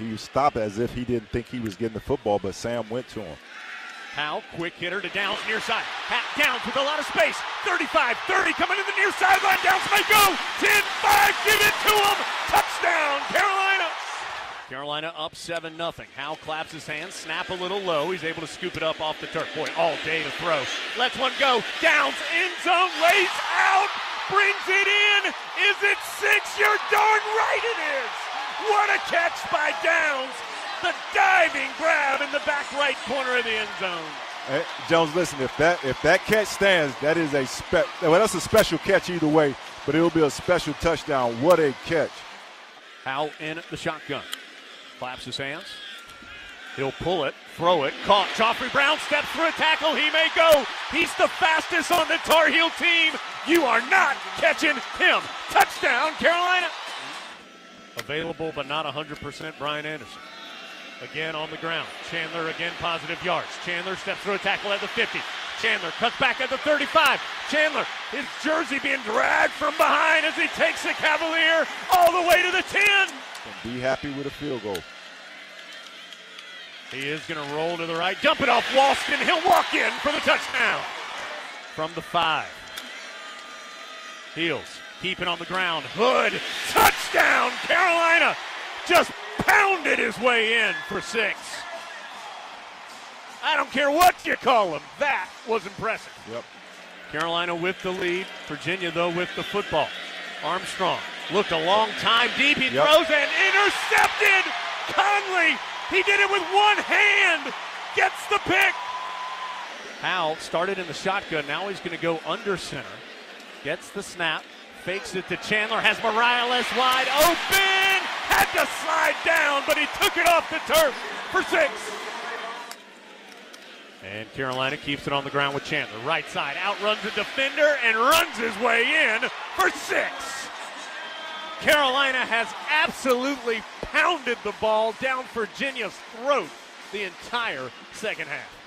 He stopped as if he didn't think he was getting the football, but Sam went to him. Howell, quick hitter to Downs near side. Pat Downs with a lot of space. 35 30 coming to the near sideline. Downs may go. 10 5. Give it to him. Touchdown, Carolina. Carolina up 7 0. Howell claps his hands, snap a little low. He's able to scoop it up off the turf. Boy, all day to throw. Lets one go. Downs, end zone, lays out, brings it in. Is it six? You're darn right it is. What a catch by Downs. The diving grab in the back right corner of the end zone. Hey, Jones, listen, if that if that catch stands, that is a spe- well, that's a special catch either way, but it'll be a special touchdown. What a catch. Howell in the shotgun. Claps his hands. He'll pull it, throw it, caught. Joffrey Brown steps through a tackle. He may go. He's the fastest on the Tar Heel team. You are not catching him. Touchdown, Carolina. Available but not 100% Brian Anderson. Again on the ground. Chandler again positive yards. Chandler steps through a tackle at the 50. Chandler cuts back at the 35. Chandler, his jersey being dragged from behind as he takes the Cavalier all the way to the 10. And be happy with a field goal. He is going to roll to the right, dump it off Walston. He'll walk in for the touchdown from the five. Heels, keeping on the ground. Hood, touchdown, Carolina. Just pounded his way in for six. I don't care what you call him. That was impressive. Yep. Carolina with the lead. Virginia, though, with the football. Armstrong looked a long time deep. He Yep. throws and intercepted. Conley, he did it with one hand. Gets the pick. Howell started in the shotgun. Now he's going to go under center. Gets the snap. Fakes it to Chandler. Has Morales wide open. Had to slide down, but he took it off the turf for six. And Carolina keeps it on the ground with Chandler. Right side, outruns a defender and runs his way in for six. Carolina has absolutely pounded the ball down Virginia's throat the entire second half.